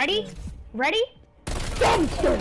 Ready? Ready? Dumpster!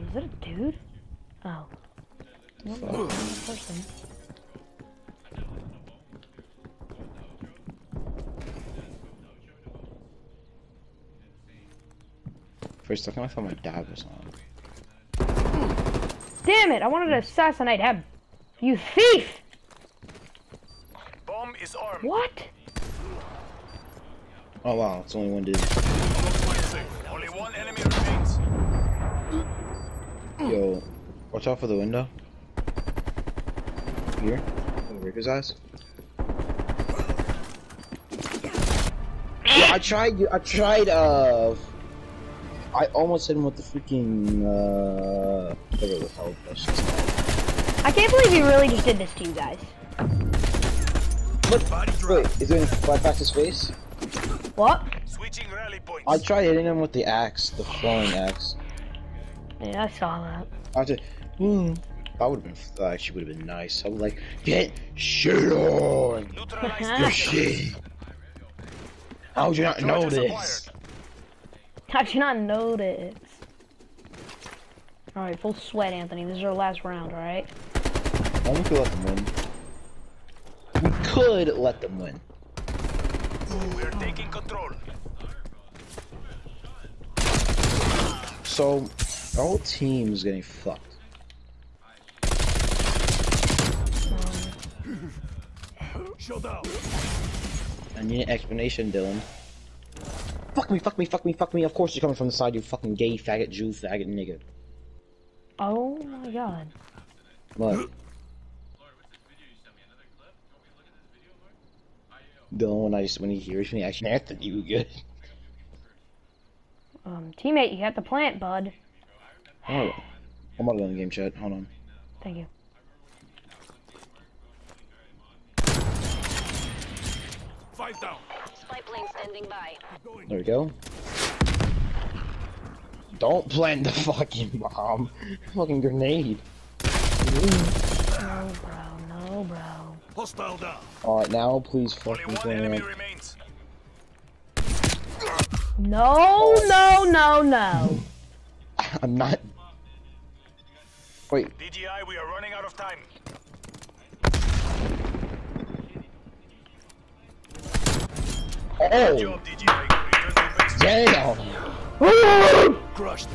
Wait, is that a dude? Oh. No, person. First, I kind of thought my dad was on. Damn it! I wanted to assassinate him. You thief! Bomb is armed. What? Oh wow, it's only one dude. Only one enemy watch out for the window. Here, over Ricker's eyes. Yo, I tried. I tried. Uh, I almost hit him with the freaking. Uh, whatever the hell that. I can't believe he really just did this to you guys. Wait, is it fly past his face? What? Switching rally points. I tried hitting him with the axe, the flowing axe. Yeah, I saw that. I just, hmm. That would have been. That actually would have been nice. I was like, get shit on. Neutralize Your Your shit. How would you not know Charges this? How'd you not notice? Alright, full sweat, Anthony. This is our last round, alright? Only could let them win. We could let them win. We are taking control. So, our whole team is getting fucked. Showdown. I need an explanation, Dylan. Fuck me, fuck me, fuck me, fuck me. Of course you're coming from the side, you fucking gay faggot, Jew faggot nigga. Oh my god. What? Dylan, when I just when he hears me, actually, Anthony, you good? Um, teammate, you got the plant, bud. Hold on. I'm not in the game chat. Hold on. Thank you. Five down. Spy plane standing by. There we go. Don't plant the fucking bomb. fucking grenade. No, bro. No, bro. Hostile down. Alright, now please Only fucking one enemy plant. remains. No, no, no, no. I'm not. Wait, DGI, we are running out of time. oh! Job, DGI. Return to base. Damn! Crushed.